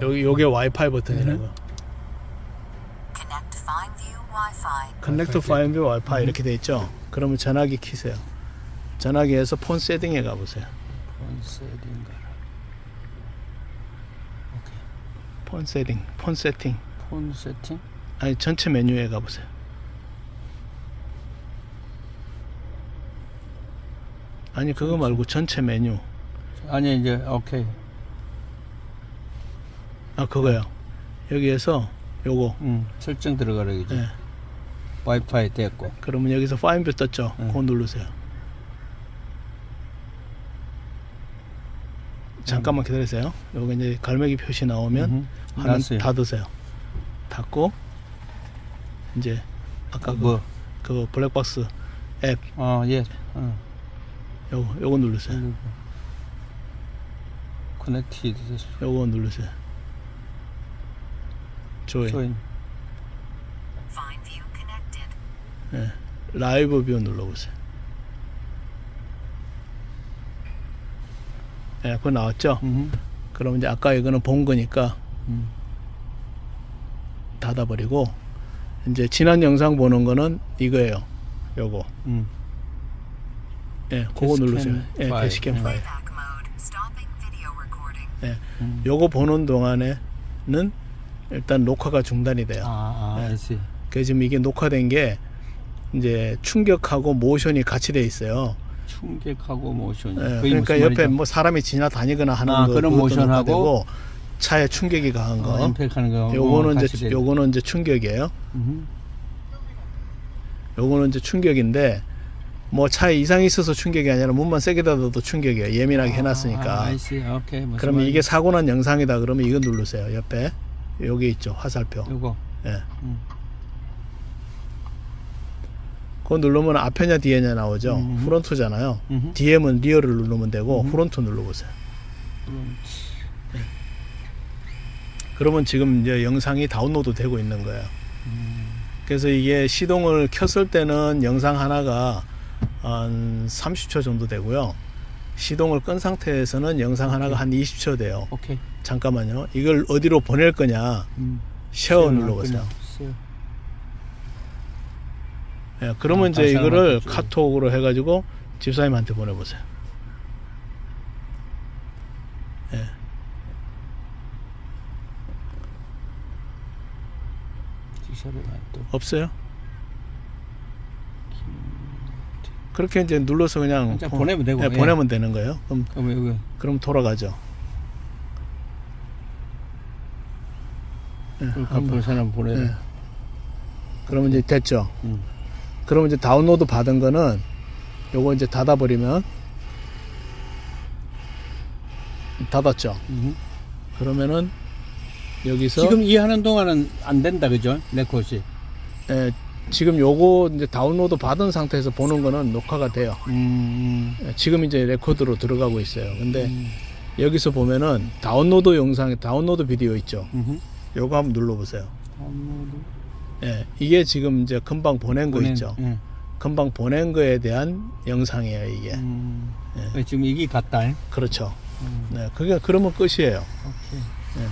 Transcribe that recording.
여기 요게 와이파이 버튼이라고. Connect to FineView Wi-Fi. connect FineView Wi-Fi 이렇게 돼 있죠. 그러면 전화기 키세요. 전화기에서 phone setting에 가 보세요. phone setting 가라. 오케이. phone setting, phone setting. phone setting. 아니 전체 메뉴에 가 보세요. 아니 그거 말고 전체 메뉴. 아니 이제 오케이. 아 그거요. 여기에서 요거. 음 설정 들어가라 이제. 예. 와이파이 됐고. 그러면 여기서 파인뷰 떴죠. 네. 그거 누르세요. 잠깐만 기다리세요. 요거 이제 갈매기 표시 나오면. 하나 났어요. 닫으세요. 닫고 이제 아까 그, 뭐? 그 블랙박스 앱어 예. 어. 요거 요거 누르세요. 누르고. connected. 요거 누르세요. join. join. 예. live view 눌러보세요. 예, 그거 나왔죠? 음. 그럼 이제 아까 이거는 본 거니까 음. 닫아버리고 이제 지난 영상 보는 거는 이거예요. 요거. 음. 예, 그거 누르세요. 예, 음. 파일. 예. 음. 요거 보는 동안에는 일단 녹화가 중단이 돼요. 아, 아, 네. 그래서 지금 이게 녹화된 게 이제 충격하고 모션이 같이 돼 있어요. 충격하고 모션. 예, 그게 그러니까 옆에? 뭐 사람이 지나다니거나 하는 아, 거 그런 모션하고 녹화되고 차에 충격이 가한 거. 어, impact하는 거. 요거는 같이 이제 돼. 요거는 이제 충격이에요. 음흠. 요거는 이제 충격인데 뭐 차에 이상이 있어서 충격이 아니라 문만 세게 닫아도 충격이에요. 예민하게 해놨으니까. 아. 오케이. 무슨 그러면? 이게 사고 난 영상이다 그러면 이거 누르세요. 옆에 여기 있죠 화살표. 요거. 예. 음. 그거 누르면 앞에냐 뒤에냐 나오죠. 음. front잖아요. 음흠. 뒤면은 rear를 누르면 되고 음. front 눌러보세요. 음. 그러면 지금 이제 영상이 다운로드 되고 있는 거예요. 음. 그래서 이게 시동을 켰을 때는 영상 하나가 한 30초 정도 되고요. 시동을 끈 상태에서는 영상 하나가 한 20초 돼요. 오케이. 잠깐만요. 이걸 어디로 보낼 거냐? 음. 쉐어 눌러보세요. 예, 그러면 아, 이제 이거를 카톡으로 해가지고 집사님한테 보내보세요. 예. 없어요? 그렇게 이제 눌러서 그냥 보- 보내면 되고, 예, 예. 보내면 되는 거예요. 그럼 그럼 여기 그럼 돌아가죠. 예, 그 한번. 컴퓨터 사람 보내. 예. 그러면 이제 됐죠. 음. 그러면 이제 다운로드 받은 거는 요거 이제 닫아 버리면 닫았죠. 음. 그러면은 여기서 지금 이 하는 동안은 안 된다 그죠? 레코시. 예, 지금 요거 이제 다운로드 받은 상태에서 보는 거는 녹화가 돼요. 음. 예, 지금 이제 record로 들어가고 있어요. 근데 음. 여기서 보면은 다운로드 영상, download video 있죠. 음흠. 요거 한번 눌러보세요. 다운로드. 예, 이게 지금 이제 금방 보낸 거 보낸- 있죠. 예. 금방 보낸 거에 대한 영상이에요, 이게. 음. 예. 지금 이게 같다. 그렇죠. 음. 네, 그게 그러면 끝이에요. 오케이. 예.